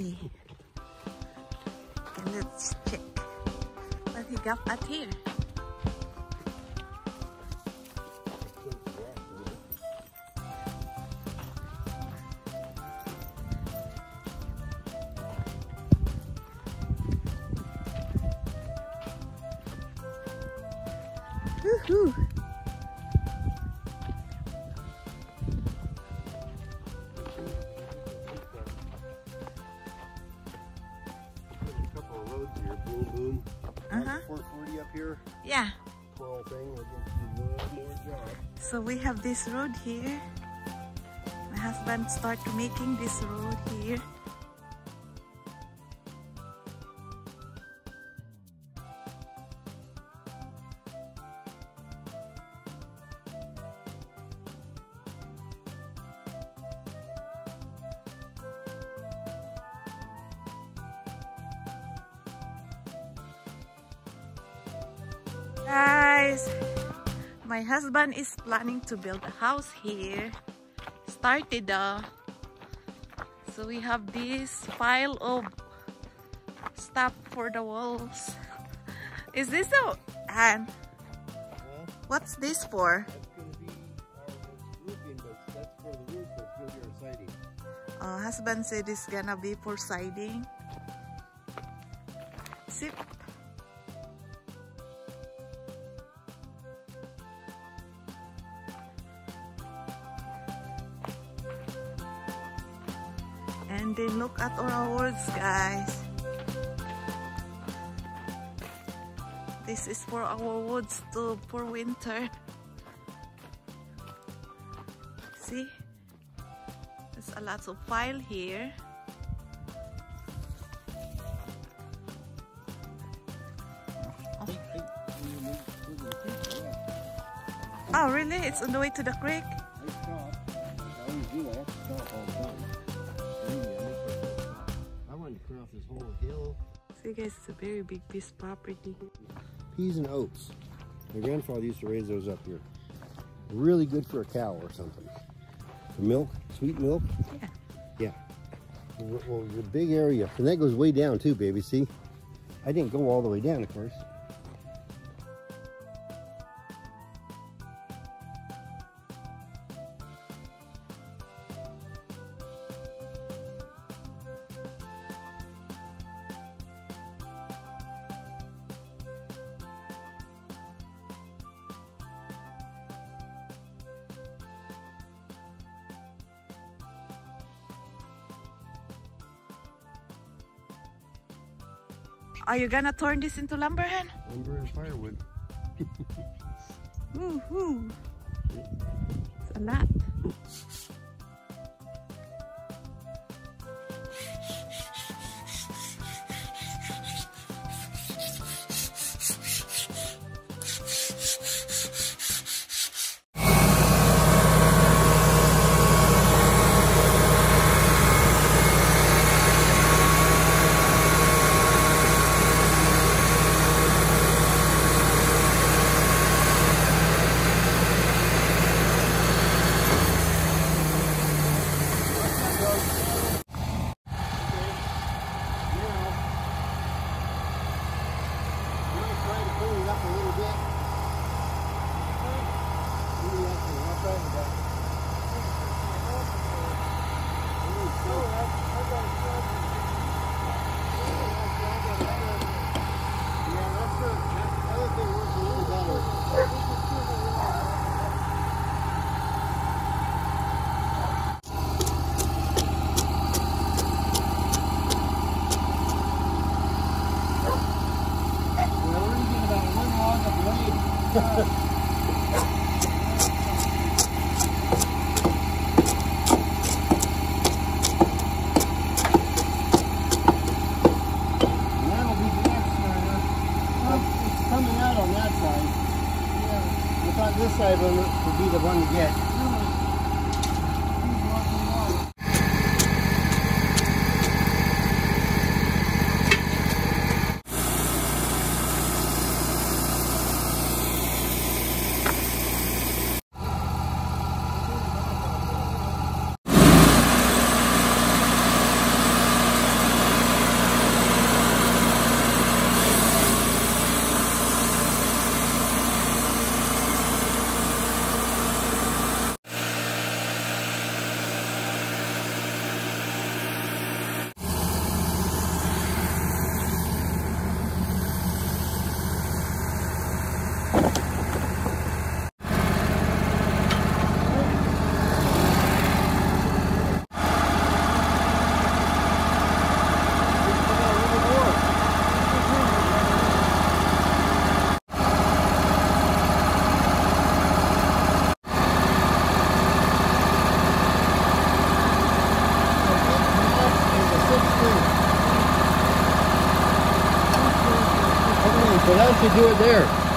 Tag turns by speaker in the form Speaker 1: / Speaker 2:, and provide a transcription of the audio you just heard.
Speaker 1: see. And let's check what he got out here. Woohoo!
Speaker 2: Of roads here, boom, boom.
Speaker 1: Uh-huh.
Speaker 2: 440 up here,
Speaker 1: Yeah.
Speaker 2: thing, we're going to do one more job.
Speaker 1: So we have this road here. My husband started making this road here. Guys, my husband is planning to build a house here. Started uh so we have this pile of stuff for the walls. Is this a and what's this for?
Speaker 2: That's going to be our roofing, for roof, that's going to be our siding.
Speaker 1: Uh, husband said it's gonna be for siding. Zip. And then look at our words, guys. This is for our woods too, for winter. See? There's a lot of file here.
Speaker 2: Yeah.
Speaker 1: Oh, really? It's on the way to the creek? Guys, it's a very big piece of property.
Speaker 2: Peas and oats. My grandfather used to raise those up here. Really good for a cow or something. For milk, sweet milk.
Speaker 1: Yeah.
Speaker 2: Yeah. Well, well, the big area, and that goes way down too, baby. See, I didn't go all the way down, of course.
Speaker 1: Are you gonna turn this into lumber hen?
Speaker 2: Lumber and firewood.
Speaker 1: Woohoo! It's a lot.
Speaker 3: That'll be the next one. It's coming out on that side. I thought this side one would be so that's to
Speaker 2: do it there.